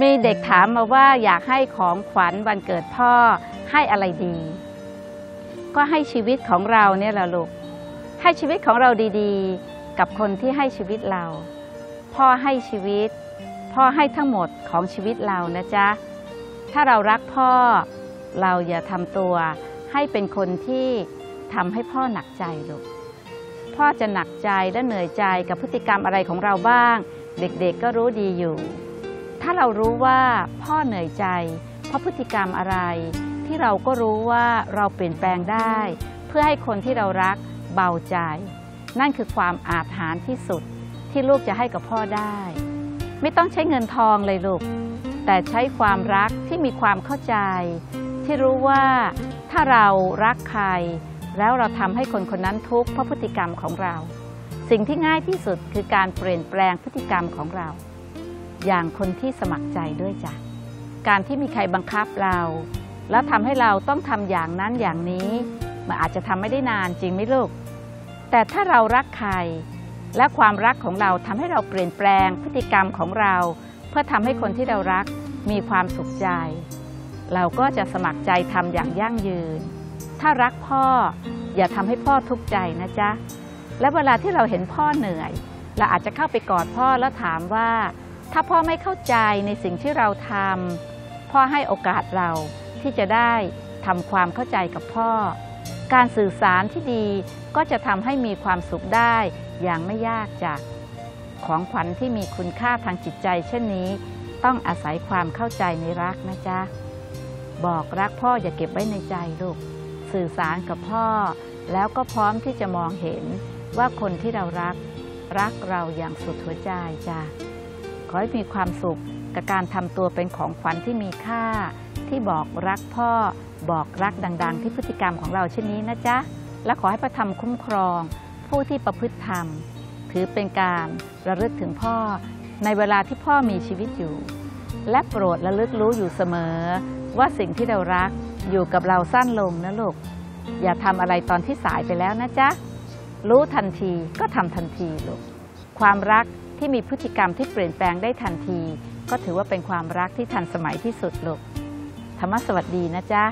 มีเด็กถามมาว่าอยากให้ของขวัญวันเกิดพ่อให้อะไรดี ก็ให้ชีวิตของเราเนี่ยแหละลูกให้ชีวิตของเราดีๆ กับคนที่ให้ชีวิตเรา พ่อให้ชีวิต พ่อให้ทั้งหมดของชีวิตเรานะจ๊ะถ้าเรารักพ่อ เราอย่าทำตัว ให้เป็นคนที่ทำให้พ่อหนักใจลูกพ่อจะหนักใจและเหนื่อยใจกับพฤติกรรมอะไรของเราบ้าง เด็กๆก็รู้ดีอยู่ ถ้าเรารู้ว่าพ่อเหนื่อยใจ เพราะพฤติกรรมอะไร ที่เราก็รู้ว่าเราเปลี่ยนแปลงได้ เพื่อให้คนที่เรารักเบาใจ นั่นคือความอาถรรพ์ที่สุดที่ลูกจะให้กับพ่อได้ ไม่ต้องใช้เงินทองเลยลูก แต่ใช้ความรักที่มีความเข้าใจ ที่รู้ว่าถ้าเรารักใคร แล้วเราทำให้คนคนนั้นทุกข์เพราะพฤติกรรมของเรา สิ่งที่ง่ายที่สุดคือการเปลี่ยนแปลงพฤติกรรมของเรา อย่างคนที่สมัครใจด้วยจ้ะการที่มีใครบังคับเรา แล้วทำให้เราต้องทำอย่างนั้นอย่างนี้มันอาจจะทำไม่ได้นานจริงไหมลูก แต่ถ้าเรารักใคร และความรักของเราทำให้เราเปลี่ยนแปลงพฤติกรรมของเรา เพื่อทำให้คนที่เรารักมีความสุขใจ เราก็จะสมัครใจทำอย่างยั่งยืน ถ้ารักพ่ออย่าทำให้พ่อทุกข์ใจนะจ๊ะและเวลาที่เราเห็นพ่อเหนื่อย เราอาจจะเข้าไปกอดพ่อแล้วถามว่า ถ้าพ่อไม่เข้าใจในสิ่งที่เราทำพ่อให้โอกาสเราที่จะได้ทำความเข้าใจกับพ่อ การสื่อสารที่ดีก็จะทำให้มีความสุขได้อย่างไม่ยากจากของขวัญที่มีคุณค่าทางจิตใจ เช่นนี้ ต้องอาศัยความเข้าใจในรักนะจ๊ะ บอกรักพ่ออย่าเก็บไว้ในใจลูก สื่อสารกับพ่อ แล้วก็พร้อมที่จะมองเห็นว่าคนที่เรารัก รักเราอย่างสุดหัวใจจ้ะ อให้มีความสุขกับการทำตัวเป็นของขวัญที่มีค่า ที่บอกรักพ่อ บอกรักดัง ๆ ที่พฤติกรรมของเราเช่นนี้นะจ๊ะ และขอให้ประทำคุ้มครอง ผู้ที่ประพฤติธรรม ถือเป็นการระลึกถึงพ่อ ในเวลาที่พ่อมีชีวิตอยู่ และโปรดระลึกรู้อยู่เสมอ ว่าสิ่งที่เรารักอยู่กับเราสั้นลงนะลูกอย่าทำอะไรตอนที่สายไปแล้วนะจ๊ะรู้ทันทีก็ทำทันทีลูกความรัก ที่มีพฤติกรรมที่เปลี่ยนแปลงได้ทันที ก็ถือว่าเป็นความรักที่ทันสมัยที่สุดลูกธรรมสวัสดีนะจ๊ะ